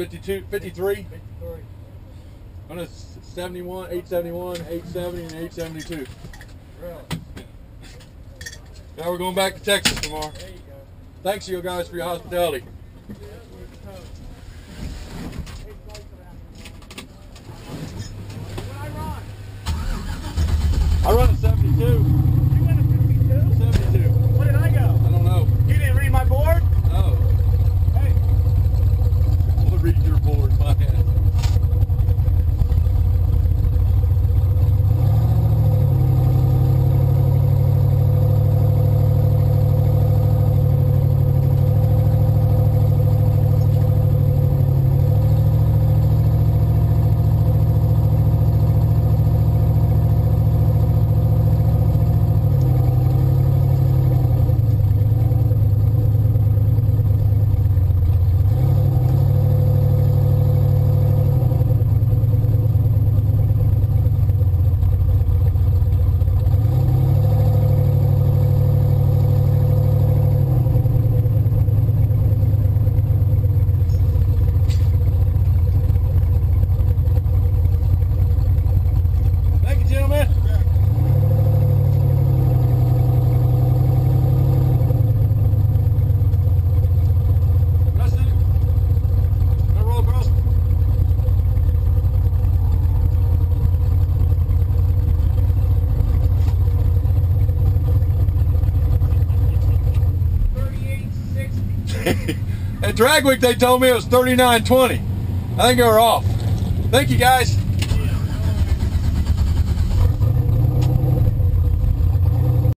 52, 53. 53. On a 71, 871, 870, and 872. Really? Now we're going back to Texas tomorrow. There you go. Thanks you guys for your hospitality. I run a 72. At Drag Week, they told me it was 39.20. I think they were off. Thank you, guys.